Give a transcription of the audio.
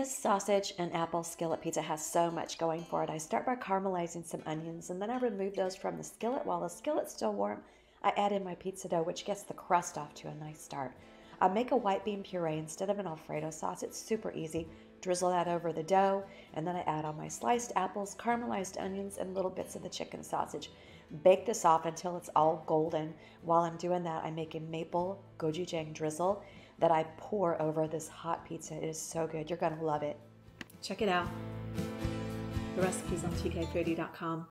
This sausage and apple skillet pizza has so much going for it. I start by caramelizing some onions and then I remove those from the skillet. While the skillet's still warm, I add in my pizza dough, which gets the crust off to a nice start. I make a white bean puree instead of an Alfredo sauce. It's super easy. Drizzle that over the dough, and then I add on my sliced apples, caramelized onions, and little bits of the chicken sausage. Bake this off until it's all golden. While I'm doing that, I make a maple gochujang drizzle that I pour over this hot pizza. It is so good. You're going to love it. Check it out. The recipe's on tkfoodie.com.